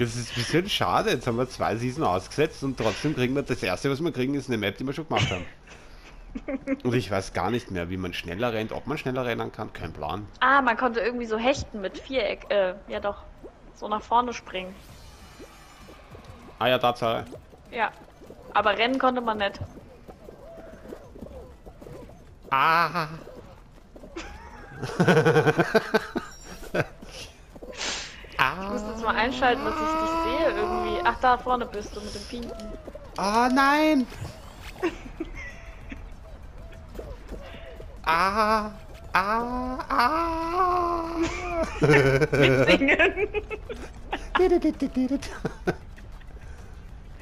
Das ist ein bisschen schade. Jetzt haben wir zwei Season ausgesetzt und trotzdem kriegen wir das erste, was wir kriegen, ist eine Map, die wir schon gemacht haben. Und ich weiß gar nicht mehr, wie man schneller rennt, ob man schneller rennen kann. Kein Plan. Ah, man konnte irgendwie so hechten mit Viereck. Äh, ja doch. So nach vorne springen. Ah ja, Tatsache. Ja. Aber rennen konnte man nicht. Ah. Ich muss jetzt mal einschalten, dass ich dich sehe irgendwie. Ach, da vorne bist du mit dem Pinken. Ah, nein! ah, ah, ah! Mitsingen.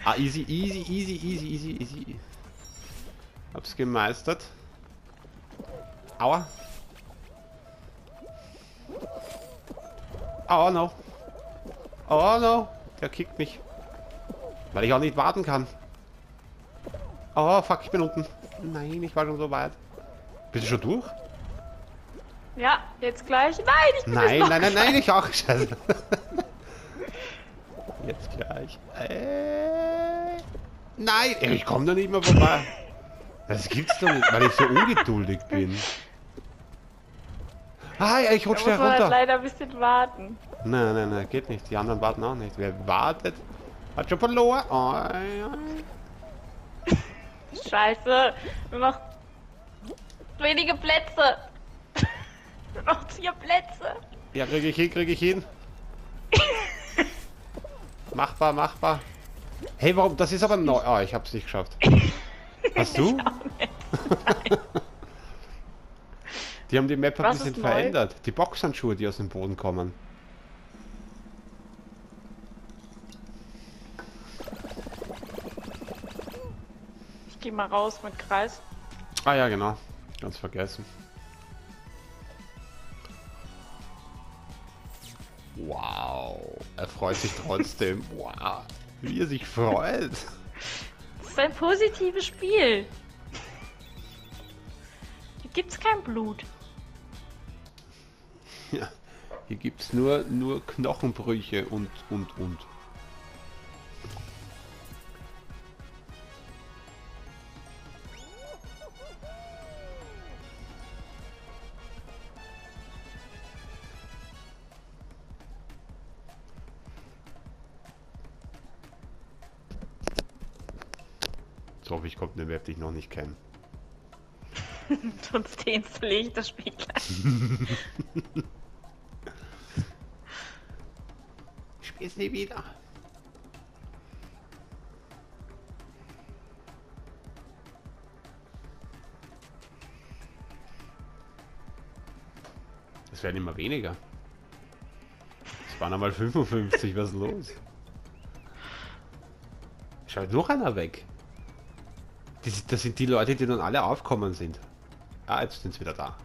ah, easy, easy, easy, easy, easy, easy. Hab's gemeistert. Aua. Oh no. Oh no. Der kickt mich. Weil ich auch nicht warten kann. Oh fuck, ich bin unten. Nein, ich war schon so weit. Bist du schon durch? Ja, jetzt gleich. Nein, ich bin Nein, nein, nein, nein, ich auch. Scheiße. Jetzt gleich. Äh, nein, ich komme da nicht mehr vorbei. Das gibt's doch nicht, weil ich so ungeduldig bin. Ah, ja, ich Da rutsche muss man halt runter. leider ein bisschen warten. Nein, nein, nein, geht nicht. Die anderen warten auch nicht. Wer wartet, hat schon verloren. Oh, ei, ei. Scheiße. Nur noch wenige Plätze. Nur noch vier Plätze. Ja, kriege ich hin, kriege ich hin. machbar, machbar. Hey, warum? Das ist aber neu. Oh, ich hab's nicht geschafft. Hast du? Die haben die Map ein Was bisschen verändert. Die Boxhandschuhe, die aus dem Boden kommen. Ich gehe mal raus mit Kreis. Ah ja, genau. Ganz vergessen. Wow. Er freut sich trotzdem. wow. Wie er sich freut. Das ist ein positives Spiel. Hier gibt's kein Blut. Ja. Hier gibt's nur, nur Knochenbrüche und, und, und. So hoffe ich, kommt eine Map, die ich noch nicht kenne. Sonst deinstalliere ich das Spiel gleich. Ich spiel's nie wieder. Es werden immer weniger. Es waren einmal 55, was ist los? Schaut noch einer weg. Das, das sind die Leute, die nun alle aufkommen sind. Ah, jetzt sind sie wieder da.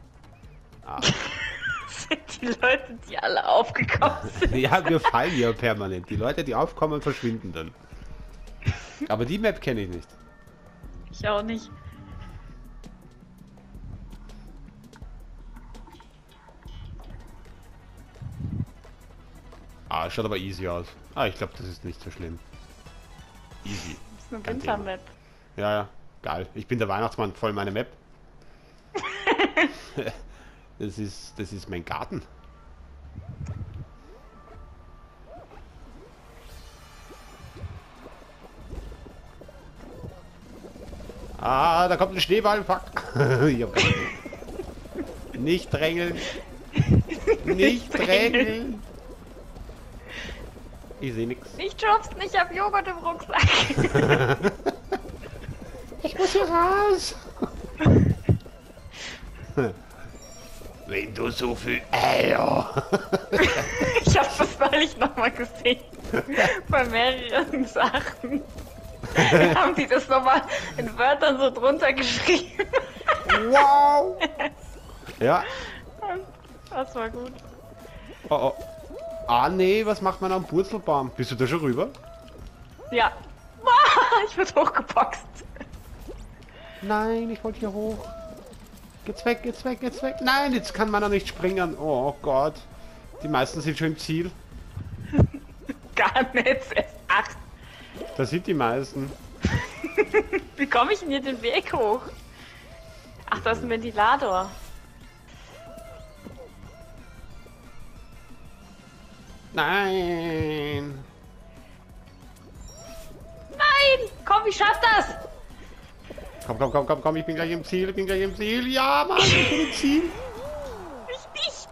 Ah. Das sind die Leute, die alle aufgekommen sind. Ja, wir fallen ja permanent. Die Leute, die aufkommen, verschwinden dann. Aber die Map kenne ich nicht. Ich auch nicht. Ah, schaut aber easy aus. Ah, ich glaube, das ist nicht so schlimm. Easy. Das ist eine. Wintermap. Ja, ja, geil. Ich bin der Weihnachtsmann, voll meine Map. das ist, das ist mein Garten. Ah, da kommt ein Schneeball, fuck. Ich. Nicht drängeln. Nicht drängeln. Ich sehe nichts. Nicht schubst, ich hab Joghurt im Rucksack. Hier raus. Wenn du so viel Eier. Ich hab das neulich nochmal gesehen. Bei mehreren Sachen. Haben die das nochmal in Wörtern so drunter geschrieben. Wow. Ja. Das war gut. Oh, oh. Ah nee, was macht man am Purzelbaum? Bist du da schon rüber? Ja. Ich wurde hochgeboxt. Nein, ich wollte hier hoch. Geht's weg, geht's weg, geht's weg. Nein, jetzt kann man noch nicht springen. Oh Gott. Die meisten sind schon im Ziel. gar nicht. Erst acht. Das sind die meisten. Wie komme ich denn hier den Weg hoch? Ach, da ist ein Ventilator. Nein! Nein! Komm, ich schaff das! Komm, komm, komm, komm, komm, ich bin gleich im Ziel, ich bin gleich im Ziel. Ja, Mann, ich bin im Ziel. Ich nicht!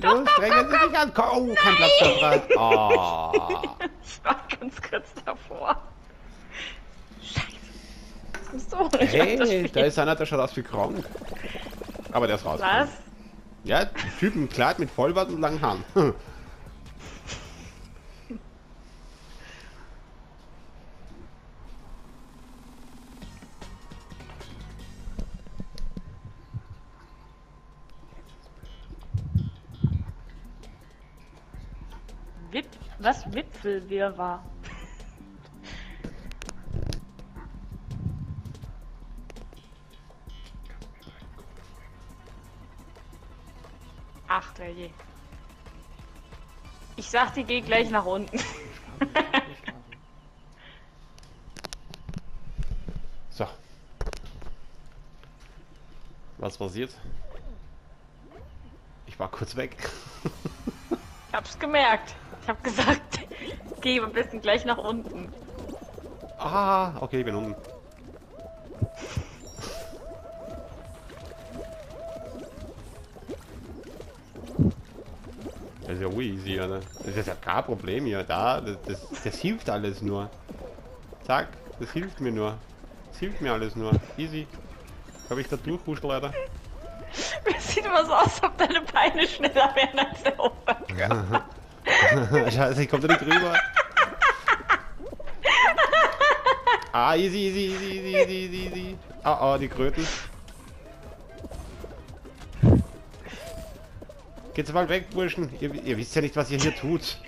Los, drängen Sie dich an. Oh, kein Platz frei. Oh. Ich war ganz kurz davor. Scheiße. So, Hey, da ist einer, der schaut aus wie krank. Aber der ist raus. Was? Ja, Typ im Kleid mit Vollbart und langen Haaren. was Wipfelwirrwarr? Ach, der je. Ich sag, die geht gleich nach unten. So. Was passiert? Ich war kurz weg. Ich hab's gemerkt. Ich hab gesagt, geh am besten gleich nach unten. Ah, okay, ich bin unten. Das ist ja easy, oder? Das ist ja kein Problem hier. Da, das, das, das hilft alles nur. Zack, das hilft mir nur. Das hilft mir alles nur. Easy. Habe ich da durchhuscht, leider. Es sieht immer so aus, als ob deine Beine schneller wären als der Oberkörper. Scheiße, ich komm da nicht rüber. Ah, easy, easy, easy, easy, easy, easy, easy. Ah, ah, die Kröten. Geht's mal weg, Burschen. Ihr, ihr wisst ja nicht, was ihr hier tut.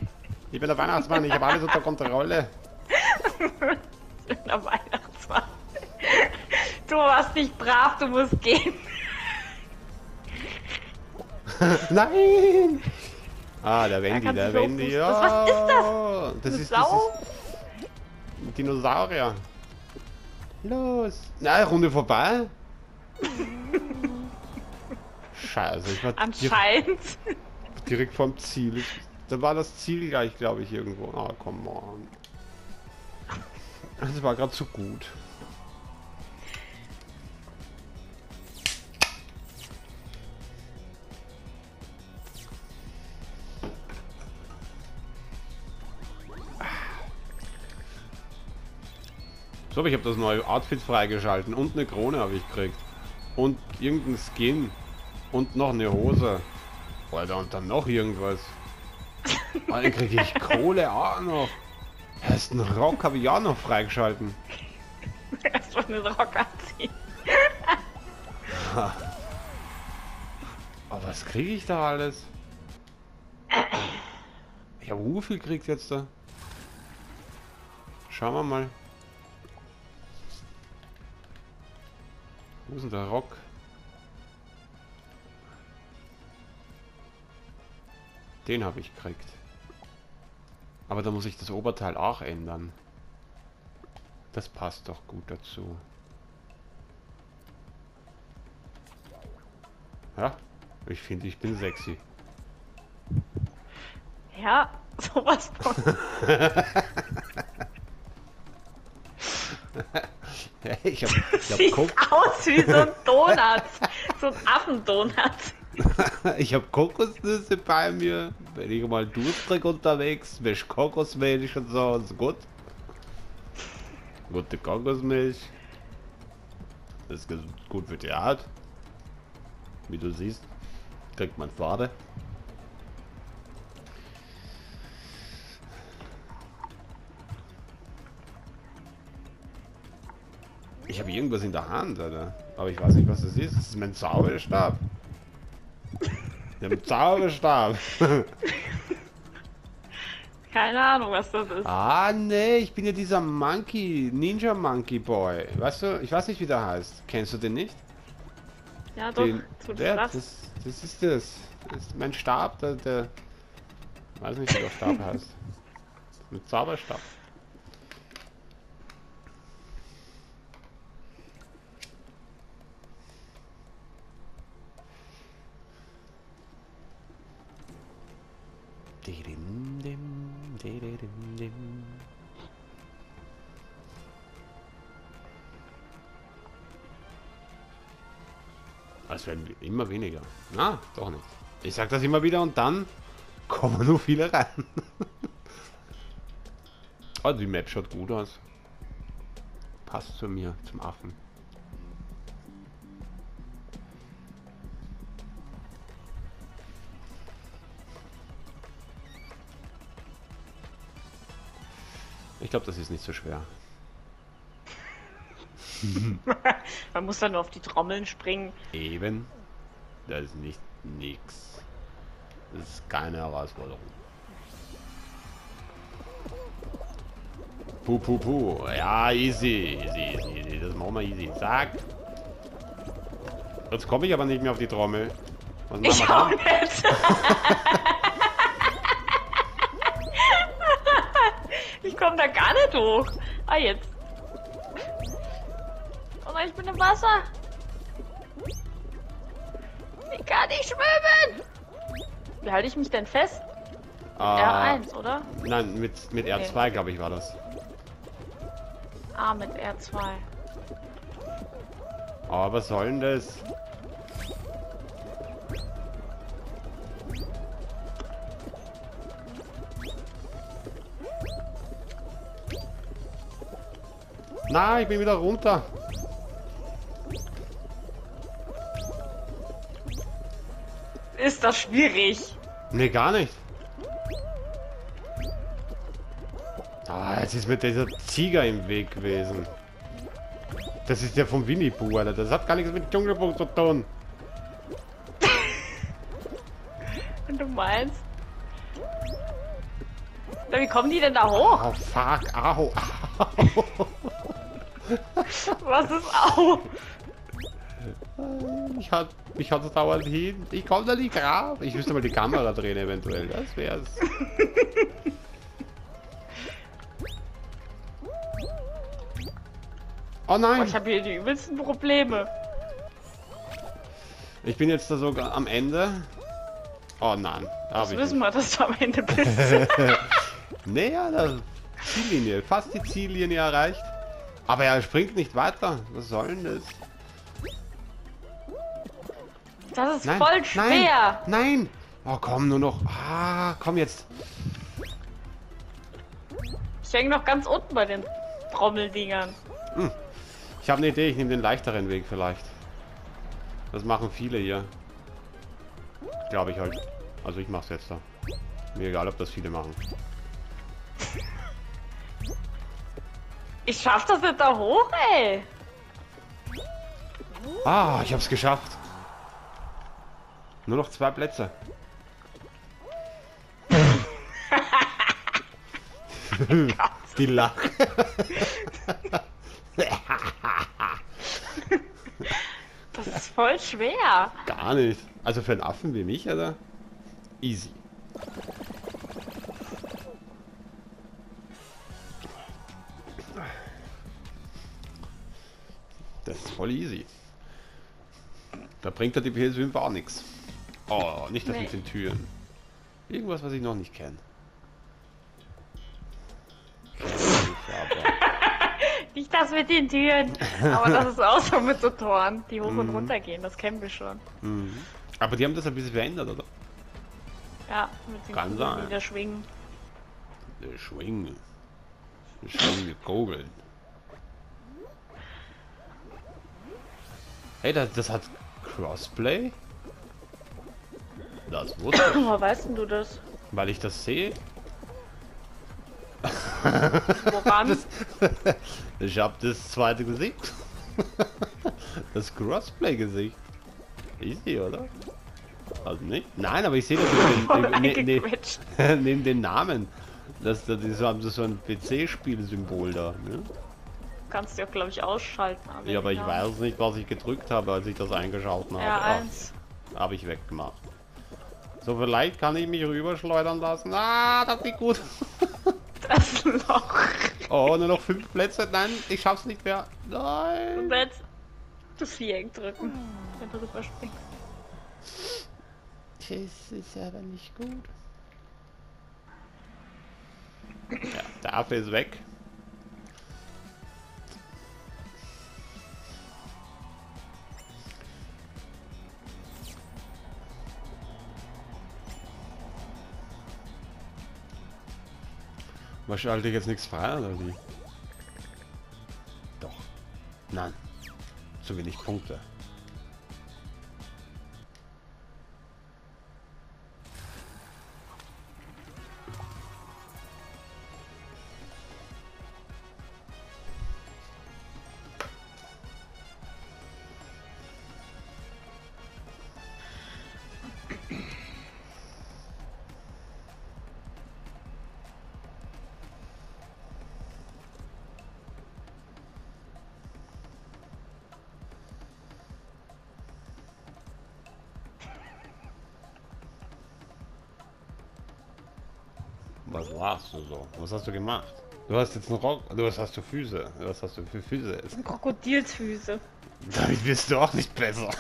Ich bin der Weihnachtsmann, ich habe alles unter Kontrolle. Der Weihnachtsmann. Du warst nicht brav, du musst gehen. Nein! Ah, der Wendy, kann der hochpusten. Ja. Was ist das? Das ist Sau? dieses Dinosaurier. Los. Na, Runde vorbei. Scheiße, ich war direkt, Anscheinend. direkt vorm Ziel. Da war das Ziel gleich, glaube ich, irgendwo. Ah, come on. Das war gerade zu gut. So, ich habe das neue Outfit freigeschalten und eine Krone habe ich gekriegt. Und irgendein Skin. Und noch eine Hose. Alter, und dann noch irgendwas. Ah, Dann kriege ich Kohle auch noch. Erst einen Rock habe ich auch noch freigeschalten. Erstmal einen Rock anziehen. Aber was kriege ich da alles? Ich habe wie viel kriegt jetzt da? Schauen wir mal. Wo ist denn der Rock? Den habe ich gekriegt. Aber da muss ich das Oberteil auch ändern. Das passt doch gut dazu. Ja, ich finde, ich bin sexy. Ja, sowas von. ich habe ich hab Sieht Kok aus wie so ein Donut. So ein Affendonut. ich hab Kokosnüsse bei mir. Wenn ich mal durstig unterwegs, wäsch Kokosmilch und so, ist gut. Gute Kokosmilch. Das ist gut für die Haut. Wie du siehst, kriegt man Farbe. Irgendwas in der Hand, Alter. Aber ich weiß nicht, was das ist. Das ist mein Zauberstab. Der Zauberstab. Keine Ahnung, was das ist. ah, nee, ich bin ja dieser Monkey, Ninja Monkey Boy. Weißt du, ich weiß nicht, wie der heißt. Kennst du den nicht? Ja, doch. Den, der, das. das, das ist das. Das ist mein Stab, der, der Weiß nicht, wie der Stab heißt. Mit Zauberstab. Immer weniger. Na, doch nicht. Ich sag das immer wieder und dann kommen nur viele rein. oh, die Map schaut gut aus. Passt zu mir, zum Affen. Ich glaube, das ist nicht so schwer. Man muss dann nur auf die Trommeln springen. Eben. Das ist nicht nix. Das ist keine Herausforderung. Puh, puh, puh. Ja, easy, easy, easy, easy. Das machen wir easy. Zack. Jetzt komme ich aber nicht mehr auf die Trommel. Was machen Ich wir auch nicht. ich komme da gar nicht hoch. Ah, jetzt. Oh nein, ich bin im Wasser. Schwimmen. Wie halte ich mich denn fest? Ah, R1, oder? Nein, mit, mit R2, glaube ich, war das. Ah, mit R2. Aber was soll denn das? Nein, ich bin wieder runter. Ist das schwierig? Nee, gar nicht. Ah, jetzt ist mir dieser Tiger im Weg gewesen. Das ist ja vom Winnie Pooh, Alter. Das hat gar nichts mit Dschungelbuch zu tun. Wenn du meinst. Na, wie kommen die denn da hoch? Oh, fuck. Au. Was ist au? Ich hat, ich hatte dauernd hin. Ich komme da nicht rauf. Ich müsste mal die Kamera drehen eventuell. Das wär's. Oh Oh, nein! ich habe hier die übelsten Probleme. Ich bin jetzt da sogar am Ende. Oh nein. Das ich wissen nicht. wir, dass du am Ende bist. Näher der Ziellinie. Fast die Ziellinie erreicht. Aber er springt nicht weiter. Was soll denn das? Das ist Nein, voll schwer. Nein, nein. Oh komm, nur noch. Ah, komm jetzt. Ich hänge noch ganz unten bei den Trommeldingern. Ich habe eine Idee. Ich nehme den leichteren Weg vielleicht. Das machen viele hier. Glaube ich halt. Also ich mach's jetzt da. Mir egal, ob das viele machen. Ich schaff das nicht da hoch, ey. Ah, ich hab's geschafft. Nur noch zwei Plätze. Die Lache. Das ist voll schwer. Gar nicht. Also für einen Affen wie mich, oder? Easy. Das ist voll easy. Da bringt der DPS-5 auch nichts. Oh, nicht das Nee. mit den Türen. Irgendwas, was ich noch nicht kenne. Nicht das mit den Türen. Aber das ist auch so mit so Toren, die hoch und Mhm. runter gehen. Das kennen wir schon. Mhm. Aber die haben das ein bisschen verändert, oder? Ja, mit den Kann Kugeln, sein. die da schwingen. Der Schwingen. Der Schwingen Kugeln. Hey, das, das hat Crossplay? Das wusste ich, Woher weißt denn du das? weil ich das sehe. Woran? Ich hab das zweite Gesicht. Das Crossplay-Gesicht. Easy, oder? Also nicht? Nein, aber ich sehe das neben, ne, ne, eingequetscht. neben den Namen. Das, das ist, haben sie so ein PC-Spiel-Symbol da. Ne? Kannst du ja, glaube ich, ausschalten. Ja, aber ich ja. weiß nicht, was ich gedrückt habe, als ich das eingeschalten habe. Ja, Ah, eins. Habe ich weggemacht. So, vielleicht kann ich mich rüberschleudern lassen. Ah, das geht gut. Das Loch. Oh, nur noch fünf Plätze. Nein, ich schaff's nicht mehr. Nein. Und jetzt das Viereck drücken, wenn du rüberspringst. Das ist aber nicht gut. Ja, der Affe ist weg. Was schalte ich jetzt nichts frei oder wie? Doch. Nein. Zu wenig Punkte. Was warst du so? Was hast du gemacht? Du hast jetzt einen Rock. Du was hast du Füße? Was hast du für Füße? jetzt? Krokodilsfüße. Damit bist du auch nicht besser.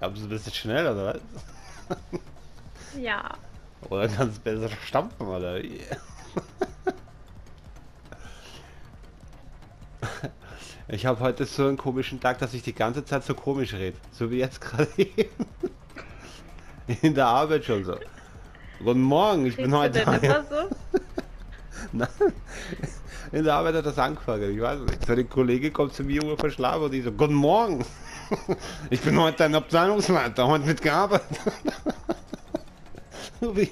Aber du bist jetzt schnell, oder was? Ja. Oder kannst du besser stampfen, oder wie? Ich habe heute so einen komischen Tag, dass ich die ganze Zeit so komisch rede. So wie jetzt gerade eben. In der Arbeit schon so. Guten Morgen, ich bin Kriegst du heute. so? Nein. In der Arbeit hat das angefangen, ich weiß nicht. So eine Kollegin kommt zu mir Uhr verschlafen und die so, Guten Morgen. Ich bin heute ein Abteilungsleiter, heute mitgearbeitet. Wie?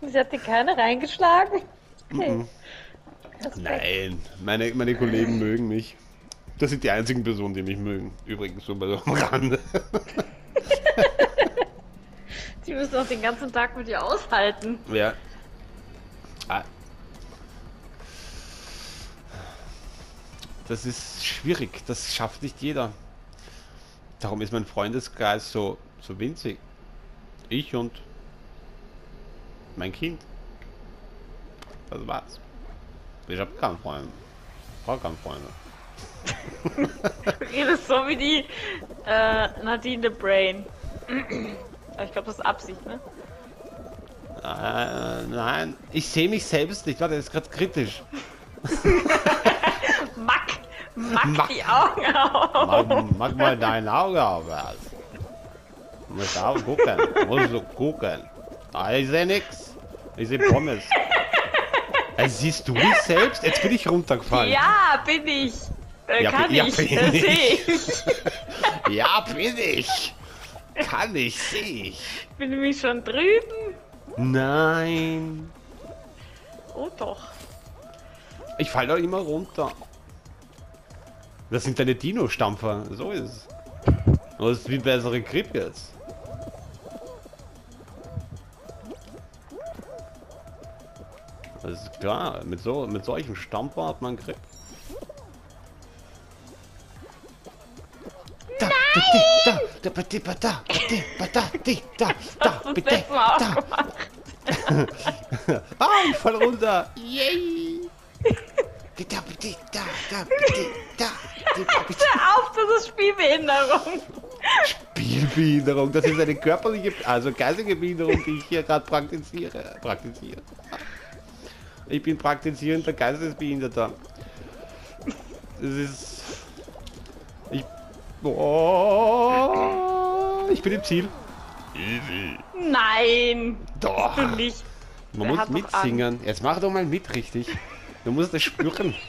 Sie hat dir keine reingeschlagen? Okay. Respekt. Nein, meine, meine Kollegen mögen mich. Das sind die einzigen Personen, die mich mögen. Übrigens so bei so am Rande. Die müssen auch den ganzen Tag mit dir aushalten. Ja. Ah. Das ist schwierig, das schafft nicht jeder. Darum ist mein Freundeskreis so, so winzig. Ich und mein Kind. Das war's. Ich hab keinen Freund. Gar keinen Freunde. Du redest so wie die äh, Nadine the Brain. Ich glaube, das ist Absicht, ne? Äh, nein, ich sehe mich selbst nicht. Warte, das ist gerade kritisch. Mack! Mack, Mack. die Augen auf! Mach, mach mal dein Auge auf. Was. Du musst auch gucken. Du musst so gucken. Ah, ich sehe nix. Ich sehe Pommes. Ey, siehst du dich selbst? Jetzt bin ich runtergefallen. Ja, bin ich! Äh, Ja, kann bin- ja, ich, bin das ich. ich. Ja, bin ich. Kann ich, sehe ich. Bin nämlich schon drüben. Nein. Oh doch. Ich fall doch immer runter. Das sind deine Dino-Stampfer. So ist es. Du hast viel bessere Grip jetzt. Das ist klar. Mit, so, mit solchem Stampfer hat man Grip. Da, da, da, da, da, da, da, da, da, da, da, bitte, da. Ah, ich fall runter. Yay. Da, bitte, da, da, bitte, da, da, bitte. Auf, das ist Spielbehinderung. Spielbehinderung, das ist eine körperliche, also geistige Behinderung, die ich hier gerade praktiziere. Praktiziere. Ich bin praktizierender Geistesbehinderter. Das ist. Ich. Oh, ich bin im Ziel. Nein, Doch. du nicht. Man Der muss mitsingen. Jetzt mach doch mal mit, richtig. Du musst das spüren.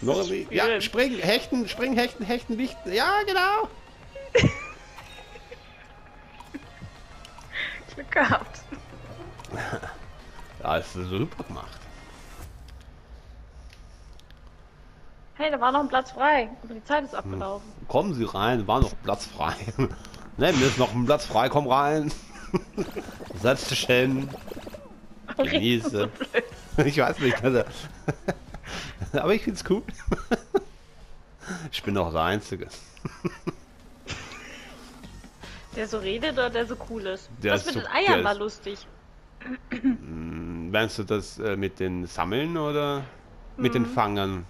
Noch wie, ja, spüren. spring, hechten, spring, hechten, hechten, wichten. Ja, genau. Glück gehabt. Ja, ist super gemacht. Hey, da war noch ein Platz frei. Aber die Zeit ist abgelaufen. Kommen Sie rein, war noch Platz frei. ne, mir ist noch ein Platz frei, komm rein. Setz dich hin. Genieße. Ich weiß nicht, also. Aber ich find's cool. ich bin auch der Einzige. Der so redet oder der so cool ist? Der das ist mit den Eiern der war lustig. Meinst du das äh, mit den Sammeln oder mit den Fangern?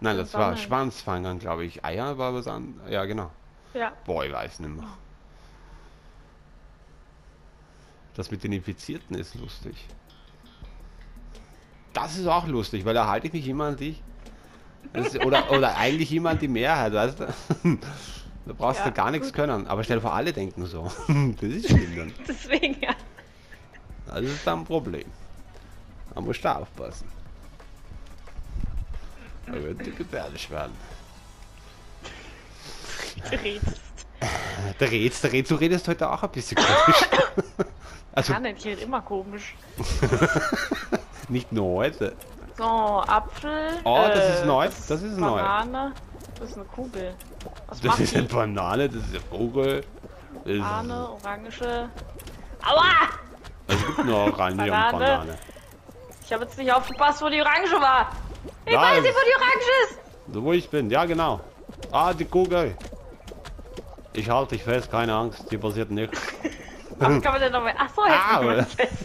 Nein, das war. Schwanzfangern, glaube ich. Eier war was an. Ja, genau. Ja. Boah, ich weiß nicht mehr. Das mit den Infizierten ist lustig. Das ist auch lustig, weil da halte ich mich immer an dich. Ist, oder, oder eigentlich immer an die Mehrheit, weißt du? Da brauchst Ja, du gar nichts gut. können. Aber stell dir vor, alle denken so. Das ist schlimm dann. Deswegen ja. Das ist dann ein Problem. Da musst du aufpassen. Da könnte gefährlich werden. Du redest. Der Rätz, der Rätz, du redest heute auch ein bisschen komisch. Also Kann nicht, ich rede immer komisch. nicht nur heute. So, Apfel. Oh, das äh, ist neu, das ist neu. Banane. Das ist eine Kugel. Was Das ist die? eine Banane, das ist eine ist, Banane, Orange. Aua! Es gibt nur Orange und Banane. Banane. Ich habe jetzt nicht aufgepasst, wo die Orange war. Ich Ja, weiß nicht, wo die Orange ist. So wo ich bin, ja genau. Ah, die Kugel. Ich halte dich fest, keine Angst, hier passiert nichts. Was kann man denn noch mehr? Achso, jetzt ah, fest.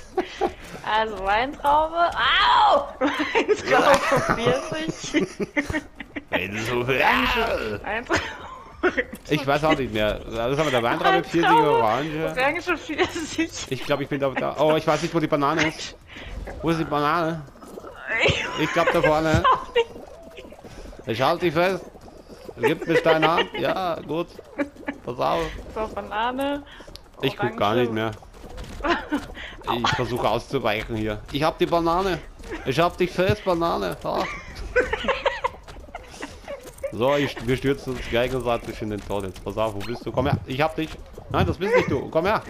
Also Weintraube. Au! Weintraube 40. Ey, das ist so Weintraube. Ich weiß auch nicht mehr. Das haben wir der Weintraube 40 Orange. Orange 40. Ich glaube, ich bin da, da. Oh, ich weiß nicht, wo die Banane ist. Wo ist die Banane? Ich glaube da vorne. Ich halte dich fest. Gib mir deine Hand. Ja, gut. Pass auf. So, Banane. Ich guck gar nicht mehr. Ich versuche auszuweichen hier. Ich hab die Banane. Ich hab dich fest, Banane. Ah. So, ich, wir stürzen uns gegenseitig in den Tod jetzt. Pass auf, wo bist du? Komm her. Ich hab dich. Nein, das bist nicht du. Komm her.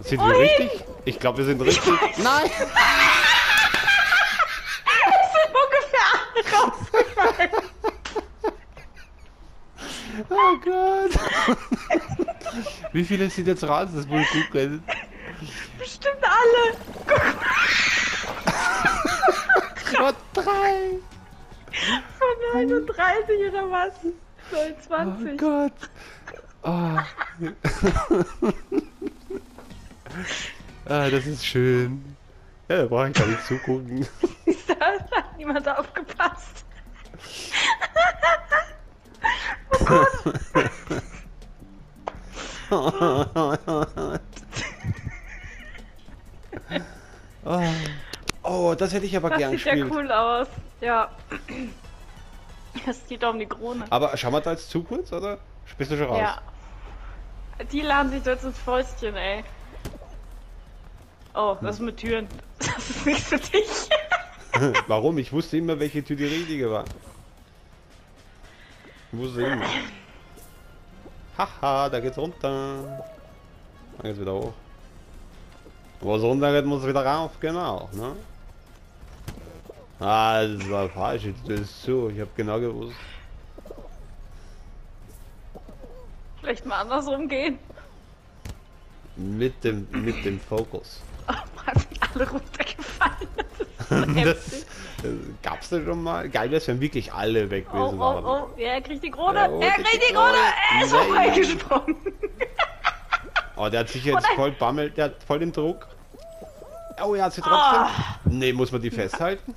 Sind wir richtig? Ich glaube, wir sind richtig. Nein! Ungefähr rausgefallen. Oh Gott. Wie viele sind jetzt raus? Das wohl gut redet. Bestimmt alle. Gott, drei. Von 39 oder was? Oh 29. Gott. Oh. ah, das ist schön. Ja, da brauche ich gar nicht zugucken. Da hat niemand aufgepasst. oh. oh, das hätte ich aber Das gern sieht ja gespielt. cool aus. Ja. Es geht um die Krone. Aber schauen wir da jetzt zu kurz, oder? Bist du schon raus? Ja. Die laden sich jetzt ins Fäustchen, ey. Oh, das ist mit Türen. Das ist nichts für dich. Warum? Ich wusste immer, welche Tür die richtige war. Ich wusste immer. Haha, da geht's runter. Da geht's wieder hoch. Wo es runter geht, muss es wieder rauf, genau, ne? Ah, das war falsch, das ist so, ich habe genau gewusst. Vielleicht mal andersrum gehen. Mit dem, mit dem Fokus. Oh Mann, alle runtergefallen. Das ist Das, gab's das schon mal? Geil wär's, wenn wirklich alle weg Oh, gewesen waren. oh, oh, ja, er kriegt die Krone. Ja, oh, er kriegt die Krone. Er ist vorbeigesprungen. Oh, der hat sich Oh jetzt voll bammelt, der hat voll den Druck. Oh, er hat sie trotzdem. Ah. Nee, muss man die festhalten?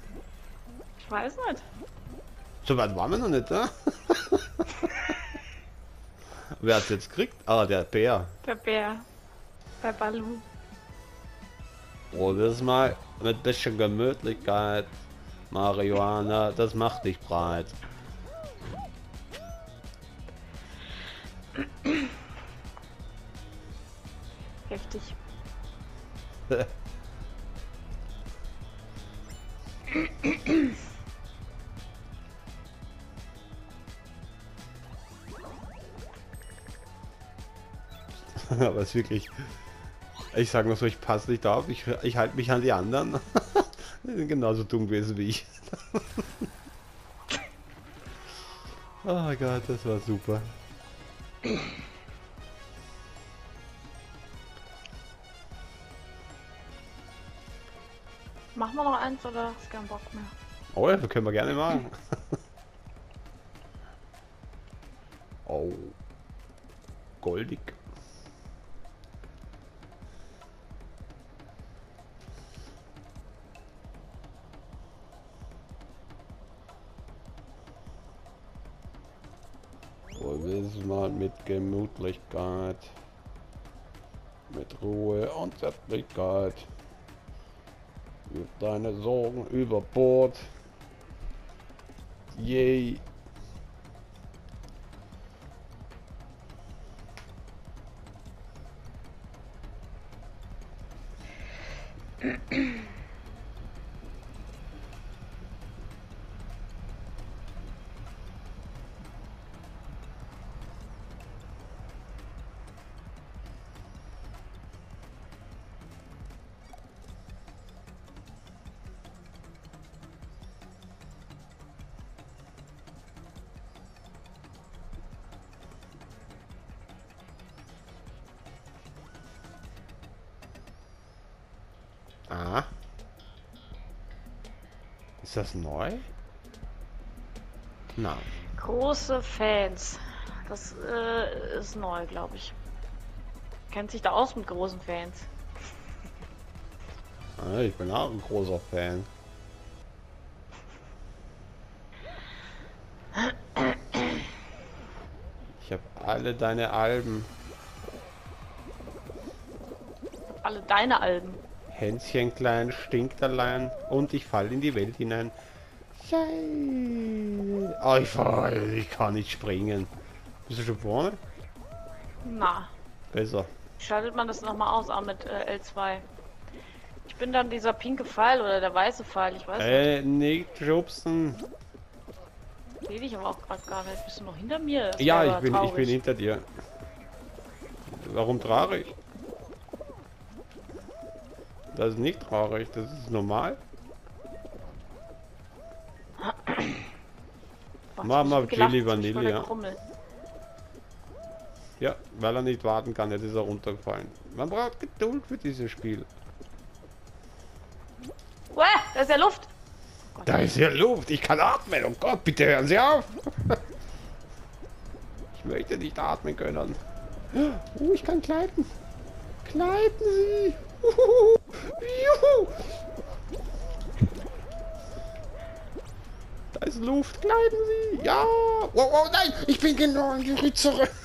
Weiß nicht. So weit waren wir noch nicht, da? Wer hat's jetzt gekriegt? Ah, der Bär. Der Bär. Bei Balu. Oh, das mal mit bisschen Gemütlichkeit. Marihuana, das macht dich breit. Heftig. Ist wirklich. Ich sag mal so, ich passe nicht auf, ich, ich halte mich an die anderen. Die sind genauso dumm gewesen wie ich. oh Gott, das war super. Machen wir noch eins oder hast keinen Bock mehr? Oh ja, können wir gerne machen. Gemütlichkeit. Mit Ruhe und Zärtlichkeit. Wirf deine Sorgen über Bord. Yay. Das neu? Nein. Große Fans. Das äh, ist neu, glaube ich. Kennt sich da aus mit großen Fans. Ich bin auch ein großer Fan. Ich habe alle deine Alben. Alle deine Alben. Hänschen klein, stinkt allein und ich fall in die Welt hinein. Oh, ich fall, ich kann nicht springen. Bist du schon vorne? Na, Besser. schaltet man das nochmal aus, auch mit äh, L2. Ich bin dann dieser pinke Pfeil oder der weiße Pfeil, ich weiß Äh, nicht schubsen. nicht. Sehe dich aber auch gerade gar nicht. Bist du noch hinter mir? Das Ja, ich bin, ich bin hinter dir. Warum traurig? Das ist nicht traurig, das ist normal. Boah, voll der Vanille, ja. Krummel. Ja, weil er nicht warten kann, jetzt ist er runtergefallen. Man braucht Geduld für dieses Spiel. Uäh, da ist ja Luft. Da ist hier Luft, ich kann atmen. Oh Gott, bitte hören Sie auf. Ich möchte nicht atmen können. Oh, ich kann gleiten. Gleiten Sie. Uhuhu. Juhu. Da ist Luft, gleiten Sie. Ja. Wow, wow, nein, ich bin genau in die Ritzere.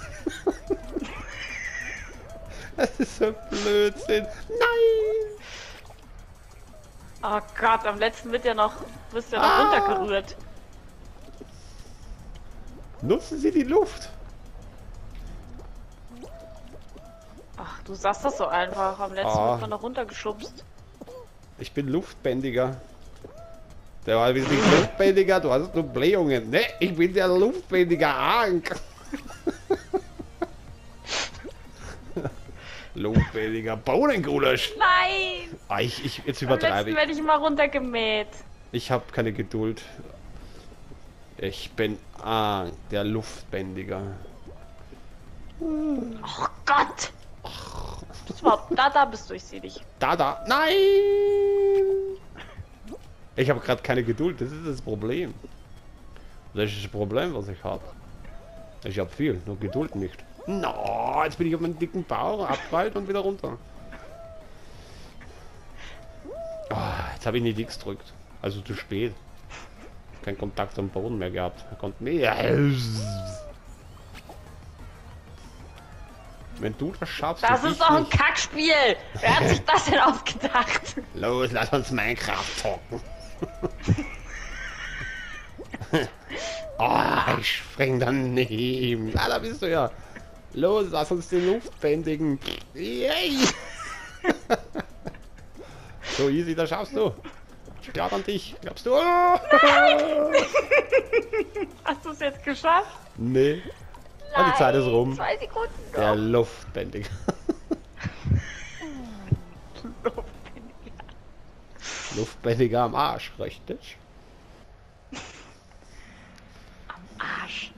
Das ist so Blödsinn. Nein. Oh Gott, am letzten wird ja noch, wirst du ja noch Ah. runtergerührt. Nutzen Sie die Luft. Ach, du sagst das so einfach. Am letzten Ah. wird man noch runtergeschubst. Ich bin Luftbändiger. Der war ein bisschen Luftbändiger, du hast nur Blähungen. Ne, ich bin der Luftbändiger Hank. Luftbändiger Bohnengulasch. Nein! Ah, ich, ich, jetzt übertreibe ich. werde ich immer runtergemäht. Ich habe keine Geduld. Ich bin ah, der Luftbändiger. Oh Gott! War, da, da bist du, ich sehe dich. Da, da. Nein! Ich habe gerade keine Geduld, das ist das Problem. Das ist das Problem, was ich habe. Ich habe viel, nur Geduld nicht. No, jetzt bin ich auf meinen dicken Bauch abprallt und wieder runter. Ah, jetzt habe ich nicht X gedrückt. Also zu spät. Kein Kontakt am Boden mehr gehabt. Er konnte mehr. Wenn du das schaffst, Das ist doch ein nicht. Kackspiel! Wer hat sich das denn ausgedacht? Los, lass uns Minecraft talken. oh, ich spring daneben. Ah, da bist du ja. Los, lass uns die Luft bändigen. Yay. so easy, das schaffst du. Ich glaub an dich. Glaubst du? Oh. Hast du es jetzt geschafft? Nee. Ah, die Zeit ist rum. Zwei Sekunden Der noch. Luftbändiger. Luftbändiger am Arsch, richtig? Arsch.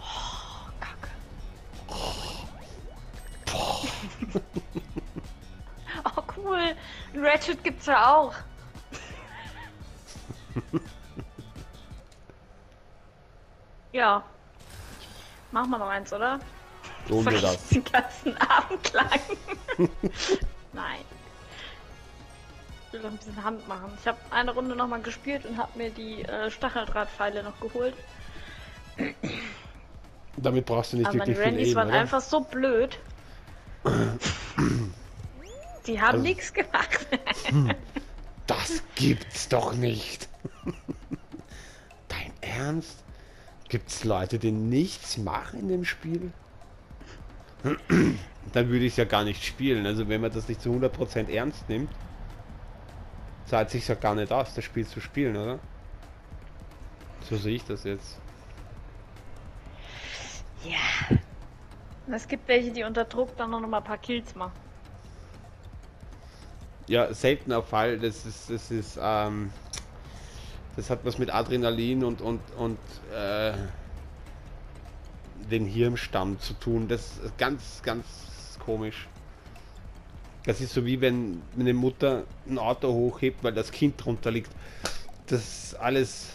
Oh, Kacke. Oh, cool. Ratchet gibt's ja auch. ja. Machen wir noch eins, oder? Tun wir das. Den ganzen Abend lang. Nein. Ich will doch ein bisschen Hand machen. Ich habe eine Runde nochmal gespielt und habe mir die äh, Stacheldrahtpfeile noch geholt. Damit brauchst du nicht Aber wirklich die viel Randys Aim, waren oder? einfach so blöd. Die haben Also- nichts gemacht. Das gibt's doch nicht. Dein Ernst? Gibt's Leute, die nichts machen in dem Spiel? Dann würde ich es ja gar nicht spielen. Also wenn man das nicht zu 100% ernst nimmt, zahlt sich ja gar nicht aus, das Spiel zu spielen, oder? So sehe ich das jetzt. ja. Es gibt welche, die unter Druck dann noch mal ein paar Kills machen. Ja, seltener Fall, das ist, das ist, ähm, das hat was mit Adrenalin und, und, und, äh, den Hirnstamm zu tun. Das ist ganz, ganz komisch. Das ist so wie wenn eine Mutter ein Auto hochhebt, weil das Kind drunter liegt. Das ist alles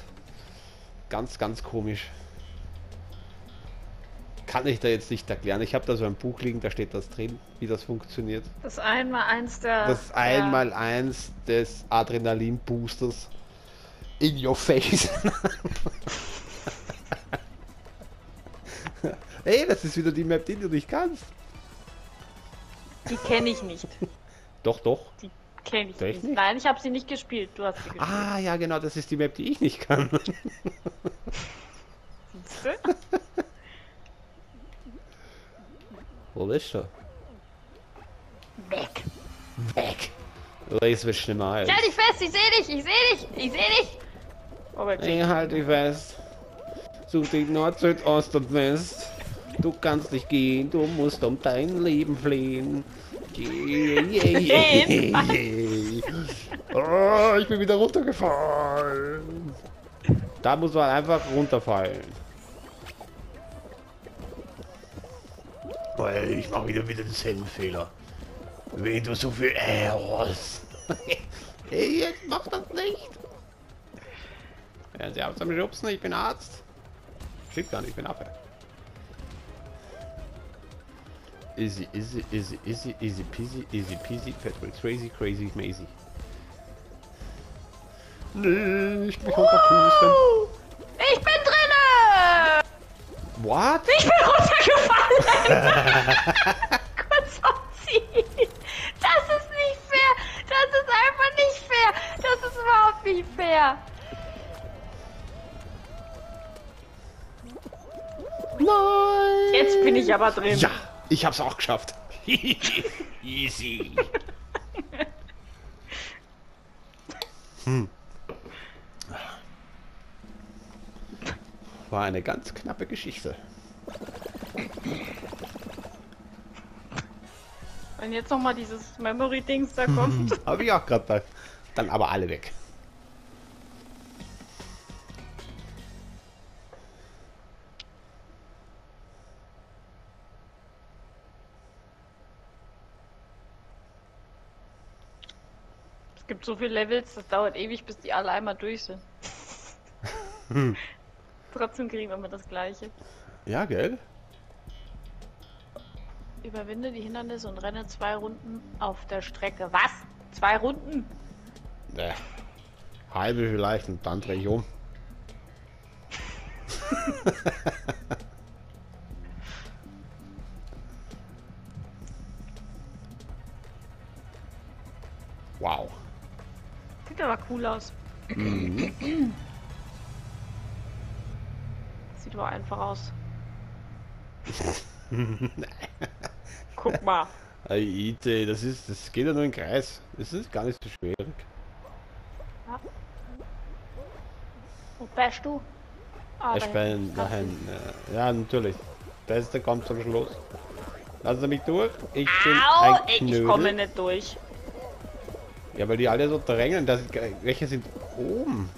ganz, ganz komisch. Kann ich da jetzt nicht erklären. Ich habe da so ein Buch liegen, da steht das drin, wie das funktioniert. Das einmal eins der. Das einmal eins des Adrenalin-Boosters in your face. Ey, das ist wieder die Map, die du nicht kannst. Die kenne ich nicht. Doch, doch. Die kenne ich nicht. nicht? Nein, ich habe sie nicht gespielt. Du hast sie gespielt. Ah, ja, genau, das ist die Map, die ich nicht kann. Wo ist er? Weg. Weg. Reis wird schlimmer. Stell dich fest, ich sehe dich, ich sehe dich, ich sehe dich. Oh, Gott. Ey, halt dich fest. Such dich Nord, Süd, Ost und West. Du kannst nicht gehen, du musst um dein Leben fliehen. Yeah, yeah, yeah, yeah. Oh, ich bin wieder runtergefallen. Da muss man einfach runterfallen. Weil ich mache wieder wieder denselben Fehler. Wenn du so viel Errors. Ey, jetzt mach das nicht. Ja, Sie haben zum Schubsen, ich bin Arzt. Stimmt gar nicht, ich bin Affe. Easy, easy, easy, easy, easy peasy, easy peasy, Patrick crazy, crazy, mazy. Nicht mich unterpusten. Ich bin drinne! What? Ich bin runtergefallen! Kurz aufziehen! Das ist nicht fair! Das ist einfach nicht fair! Das ist überhaupt nicht fair! Nein! Jetzt bin ich aber drin. Ja, ich hab's auch geschafft. Easy. Hm. War eine ganz knappe Geschichte. Wenn jetzt nochmal dieses Memory-Dings da kommt. Habe ich auch gerade da. Dann aber alle weg. Gibt so viele Levels, das dauert ewig, bis die alle einmal durch sind. Trotzdem kriegen wir immer das gleiche. Ja, gell? Überwinde die Hindernisse und renne zwei Runden auf der Strecke. Was? Zwei Runden? Ne. Halbe vielleicht und dann dreh ich um. cool aus. Mhm. Sieht aber einfach aus. Guck mal. Ey, Ite, das ist, das geht ja nur im Kreis. Das ist gar nicht so schwierig. Wo bist du? Ah, Ich bin. Äh, ja, natürlich. Beste kommt zum Schluss. Lassen Sie mich durch. Ich bin Au, ein ich Knödel. komme nicht durch. Ja, weil die alle so drängeln. Das, äh, welche sind oben?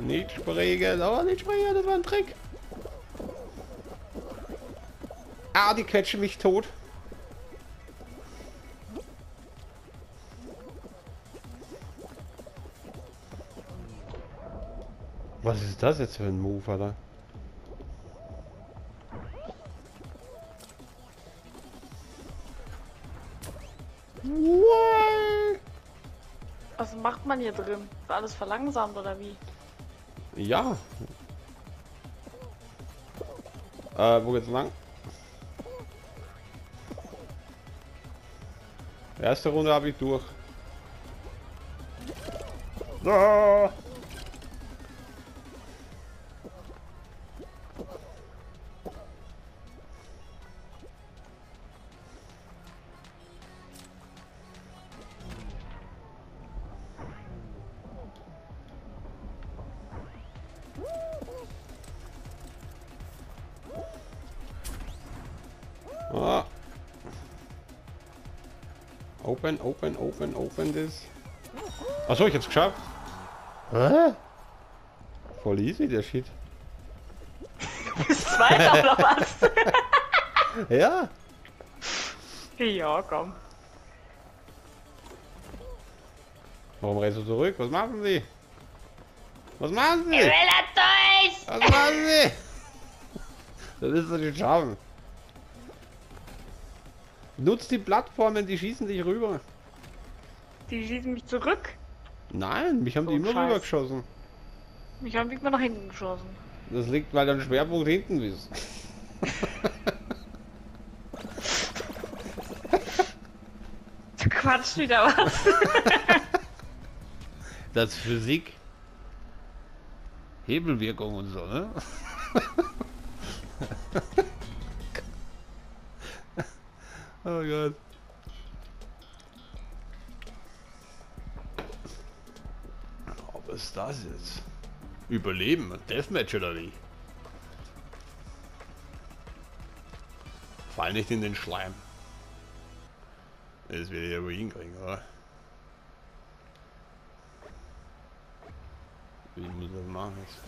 Nicht springen. Oh, nicht springen. Das war ein Trick. Ah, die quetschen mich tot. Was ist das jetzt für ein Move, Alter? Man hier drin? Ist alles verlangsamt oder wie? Ja. Äh, wo geht's lang? Erste Runde habe ich durch. Ah. Open, open, open, open this. Achso, ich hab's geschafft. Hä? Voll easy, der Shit. Ist zweiter oder was? Ja. ja, komm. Warum rennst du zurück? Was machen Sie? Was machen Ich Sie? will da durch! Was machen Sie? Das ist doch nicht schaffen. Nutzt die Plattformen, die schießen dich rüber. Die schießen mich zurück. Nein, mich haben So die immer Scheiß. rüber geschossen. Mich haben wieder nach hinten geschossen. Das liegt, weil dein Schwerpunkt hinten ist. Du quatscht wieder was. Das ist Physik. Hebelwirkung und so, ne? oh Gott. Oh, was ist das jetzt? Überleben? Deathmatch oder wie? Fall nicht in den Schleim. Das ich ja wohl hinkriegen, oder? Wie muss ich das machen jetzt?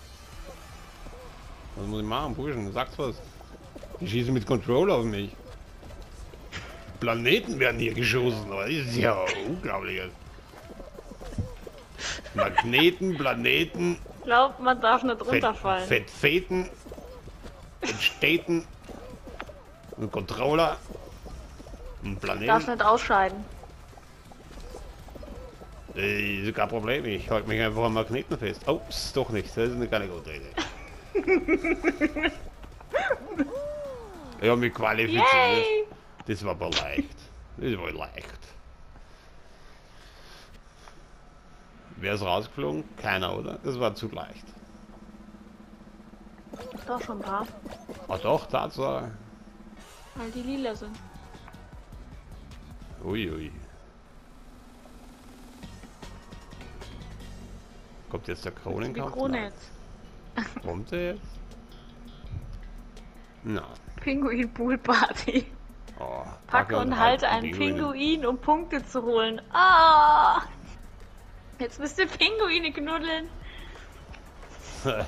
Was muss ich machen, Burschen? Sag's was. Die schießen mit Controller auf mich. Planeten werden hier geschossen, aber das ist ja unglaublich. Magneten, Planeten, Ich glaube, man darf nicht runterfallen. Fettfeten, Städten, ein Controller, ein Darf Planeten. nicht ausscheiden. Äh, ist kein Problem, ich halte mich einfach am Magneten fest. Ups, doch nicht, das ist eine keine gute Idee. habe mich qualifiziert. Das war aber leicht. Das war leicht. Wer ist rausgeflogen? Keiner, oder? Das war zu leicht. Doch schon ein paar. Ah doch, Tatsache. Weil die lila sind. Uiui. Kommt jetzt der Die Kronenkampf? Krone jetzt. Kommt der jetzt? Na. Pinguin Pool Party. Oh, Packe und halte einen Pinguin, um Punkte zu holen. Ah! Jetzt müsst ihr Pinguine knuddeln.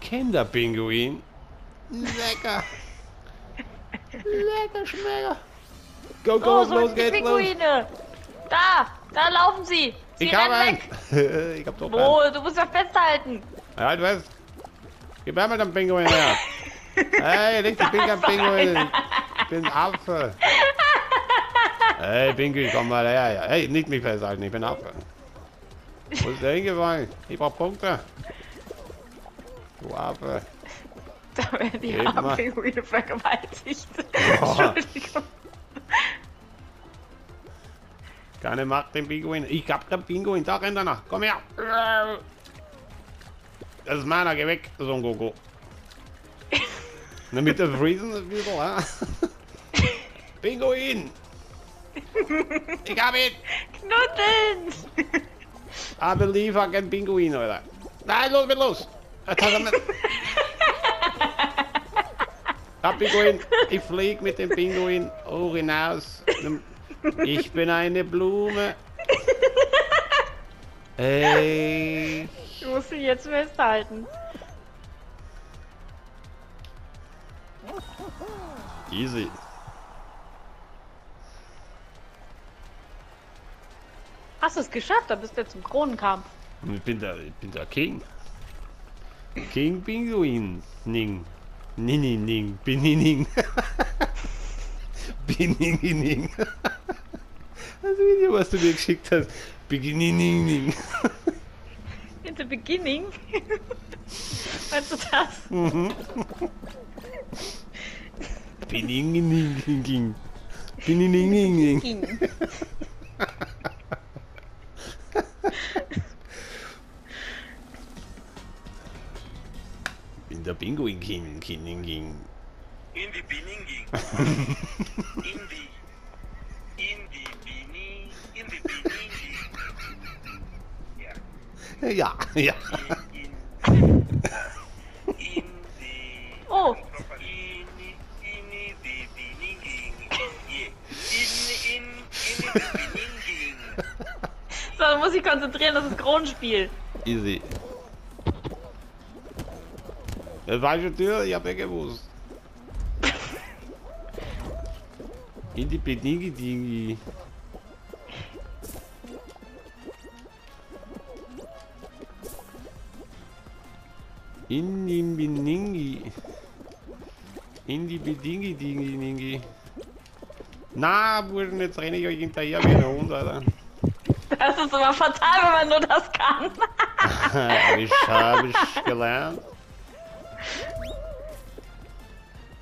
Kinderpinguin. Lecker. Lecker Schmecker. Go, go, Oh, so los die geht's, los. Pinguine. Da, da laufen sie. Sie Ich hab rennen einen. weg. ich hab doch einen. Wo? Du musst ja festhalten. Du weißt. Gib mit dem Pinguin her. hey, leg den Finger am Pinguin. Ich bin Affe. Hey, Pinguin, komm mal her. Hey, nicht mich festhalten, ich bin Affe. Wo ist der hingefallen? Ich brauch Punkte. Du Affe. Da werden die Pinguine vergewaltigt. Boah. Entschuldigung. Keine Macht den Pinguin. Ich hab den Pinguin. Da rennt er nach. Komm her. Das ist meiner. Geh weg, so ein Gogo. Damit der Friesen ist wieder, ja? Pinguin! Ich hab ihn! Knuddeln. I believe I can Pinguin, oder? Nein, los, mit los! Ja, Pinguin, ich flieg mit dem Pinguin hoch hinaus. Ich bin eine Blume. Ey. Du musst sie jetzt festhalten. Easy. Hast du es geschafft? Da bist du im Kronenkampf. Ich bin der, ich bin der King. King Pinguin. Ning. Nini Ning. Binining. Binining. Das Video, was du mir geschickt hast. Binining. In the beginning. Meinst du das? Mhm. Binining. Binining. King. King. King. In die Bininging. in die. In die Bini. In die Biningi. Ja. Ja, ja. In. In. In die. Oh, In. In die Bininging. Yeah. In. In. In die Bininging. so, du musst dich konzentrieren, das ist Kronenspiel. Easy. Das war schon Tür, ich hab ja gewusst. In die Bedingi Dingi. In die Beningi. In die Bedingi Dingi Ningi. Na, Burschen, jetzt renne ich euch hinterher wie ein Hund, Alter. Das ist immer fatal, wenn man nur das kann. Ich, hab ich gelernt.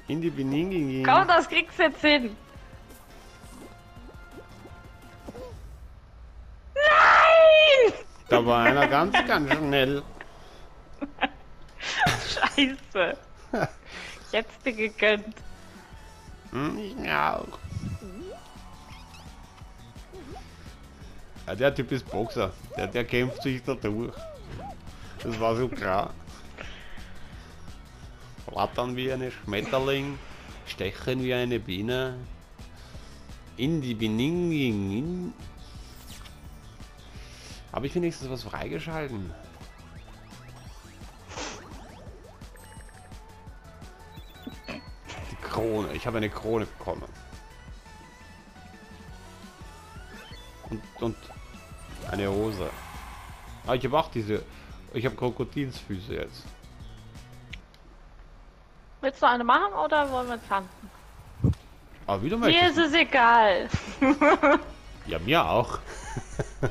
In die Beningi. Komm, das kriegst du jetzt hin. Nein! Da war einer ganz, ganz schnell. Scheiße. Jetzt dir gegönnt. Hm, ich auch. Ja, der Typ ist Boxer. Der, der kämpft sich da durch. Das war so klar. Flattern wie eine Schmetterling, stechen wie eine Biene. In die Beninging. In Habe ich wenigstens was freigeschalten? Die Krone. Ich habe eine Krone bekommen. Und, und eine Hose. Ah, ich habe auch diese. Ich habe Krokodilsfüße jetzt. Willst du eine machen oder wollen wir tanzen? Aber wie du Mir ist möchtest. es egal. Ja, mir auch. Dann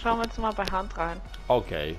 schauen wir jetzt mal bei Hand rein. Okay.